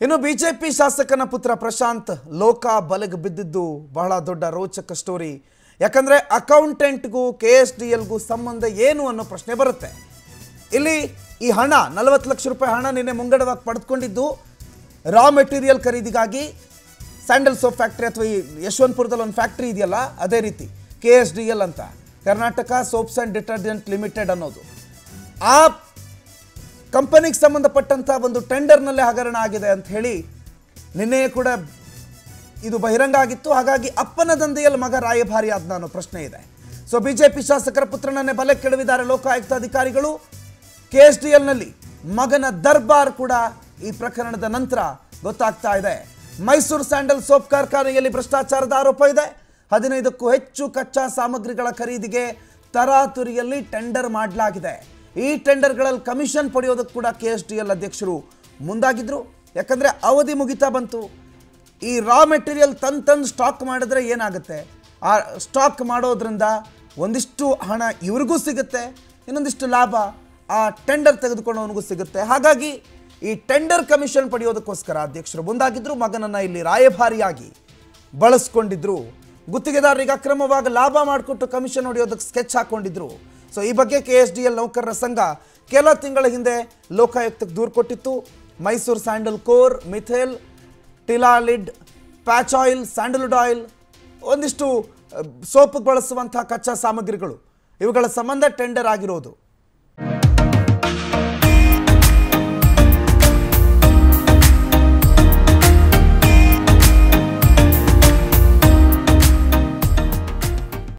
ಇನ್ನು ಬಿಜೆಪಿ ಶಾಸಕನ ಪುತ್ರ ಪ್ರಶಾಂತ್ ಲೋಕ ಬಲಗ ಬಿದ್ದಿದ್ದು ಬಹಳ ದೊಡ್ಡ ರೋಚಕ ಸ್ಟೋರಿ. ಯಾಕಂದ್ರೆ ಅಕೌಂಟೆಂಟ್ಗೂ ಕೆ ಎಸ್ ಡಿ ಎಲ್ಗೂ ಸಂಬಂಧ ಏನು ಅನ್ನೋ ಪ್ರಶ್ನೆ ಬರುತ್ತೆ. ಇಲ್ಲಿ ಈ ಹಣ, ನಲವತ್ತು ಲಕ್ಷ ರೂಪಾಯಿ ಹಣ ನಿನ್ನೆ ಮುಂಗಡವಾಗಿ ಪಡೆದುಕೊಂಡಿದ್ದು ರಾ ಮೆಟೀರಿಯಲ್ ಖರೀದಿಗಾಗಿ ಸ್ಯಾಂಡಲ್ ಸೋಪ್ ಫ್ಯಾಕ್ಟ್ರಿ ಅಥವಾ ಈ ಯಶವಂತಪುರದಲ್ಲಿ ಒಂದು ಫ್ಯಾಕ್ಟ್ರಿ ಇದೆಯಲ್ಲ, ಅದೇ ರೀತಿ ಕೆ ಎಸ್ ಡಿ ಎಲ್ ಅಂತ. Karnataka soaps and detergent limited ಅನ್ನೋದು. ಆ ಕಂಪನಿಗೆ ಸಂಬಂಧಪಟ್ಟಂಥ ಒಂದು ಟೆಂಡರ್ನಲ್ಲೇ ಹಗರಣ ಆಗಿದೆ ಅಂತ ಹೇಳಿ ನಿನ್ನೆಯೇ ಕೂಡ ಇದು ಬಹಿರಂಗ ಆಗಿತ್ತು. ಹಾಗಾಗಿ ಅಪ್ಪನ ದಂಧೆಯಲ್ಲಿ ಮಗ ರಾಯಭಾರಿ ಆದ ಅನ್ನೋ ಪ್ರಶ್ನೆ ಇದೆ. ಸೊ ಬಿಜೆಪಿ ಶಾಸಕರ ಪುತ್ರನನ್ನೇ ಬಲೆ ಕೆಡವಿದ್ದಾರೆ ಲೋಕಾಯುಕ್ತ ಅಧಿಕಾರಿಗಳು. ಕೆ ಎಸ್ ಡಿ ಎಲ್ನಲ್ಲಿ ಮಗನ ದರ್ಬಾರ್ ಕೂಡ ಈ ಪ್ರಕರಣದ ನಂತರ ಗೊತ್ತಾಗ್ತಾ ಇದೆ. ಮೈಸೂರು ಸ್ಯಾಂಡಲ್ ಸೋಪ್ ಕಾರ್ಖಾನೆಯಲ್ಲಿ ಭ್ರಷ್ಟಾಚಾರದ ಆರೋಪ ಇದೆ. ಹದಿನೈದಕ್ಕೂ ಹೆಚ್ಚು ಕಚ್ಚಾ ಸಾಮಗ್ರಿಗಳ ಖರೀದಿಗೆ ತರಾತುರಿಯಲ್ಲಿ ಟೆಂಡರ್ ಮಾಡಲಾಗಿದೆ. ಈ ಟೆಂಡರ್ಗಳಲ್ಲಿ ಕಮಿಷನ್ ಪಡೆಯೋದಕ್ಕೆ ಕೂಡ ಕೆ ಎಸ್ ಡಿ ಎಲ್ ಅಧ್ಯಕ್ಷರು ಮುಂದಾಗಿದ್ರು. ಯಾಕಂದರೆ ಅವಧಿ ಮುಗಿತಾ ಬಂತು. ಈ ರಾ ಮೆಟೀರಿಯಲ್ ತಂದು ತಂದು ಸ್ಟಾಕ್ ಮಾಡಿದ್ರೆ ಏನಾಗುತ್ತೆ? ಆ ಸ್ಟಾಕ್ ಮಾಡೋದ್ರಿಂದ ಒಂದಿಷ್ಟು ಹಣ ಇವ್ರಿಗೂ ಸಿಗುತ್ತೆ, ಇನ್ನೊಂದಿಷ್ಟು ಲಾಭ ಆ ಟೆಂಡರ್ ತೆಗೆದುಕೊಂಡವನಿಗೂ ಸಿಗುತ್ತೆ. ಹಾಗಾಗಿ ಈ ಟೆಂಡರ್ ಕಮಿಷನ್ ಪಡೆಯೋದಕ್ಕೋಸ್ಕರ ಅಧ್ಯಕ್ಷರು ಮುಂದಾಗಿದ್ದರು ಮಗನನ್ನು ಇಲ್ಲಿ ರಾಯಭಾರಿಯಾಗಿ ಬಳಸ್ಕೊಂಡಿದ್ರು. ಗುತ್ತಿಗೆದಾರರಿಗೆ ಅಕ್ರಮವಾಗಿ ಲಾಭ ಮಾಡಿಕೊಟ್ಟು ಕಮಿಷನ್ ಹೊಡೆಯೋದಕ್ಕೆ ಸ್ಕೆಚ್ ಹಾಕೊಂಡಿದ್ರು. ಸೊ ಈ ಬಗ್ಗೆ ಕೆ ಎಸ್ ಡಿ ಎಲ್ ನೌಕರರ ಸಂಘ ಕೆಲ ತಿಂಗಳ ಹಿಂದೆ ಲೋಕಾಯುಕ್ತಕ್ಕೆ ದೂರು ಕೊಟ್ಟಿತ್ತು. ಮೈಸೂರು ಸ್ಯಾಂಡಲ್ ಕೋರ್, ಮಿಥೇಲ್, ಟಿಲಾಲಿಡ್, ಪ್ಯಾಚ್ ಆಯಿಲ್, ಸ್ಯಾಂಡಲ್ವುಡ್ ಆಯಿಲ್, ಒಂದಿಷ್ಟು ಸೋಪ್ ಬಳಸುವಂಥ ಕಚ್ಚಾ ಸಾಮಗ್ರಿಗಳು. ಇವುಗಳ ಸಂಬಂಧ ಟೆಂಡರ್ ಆಗಿರೋದು.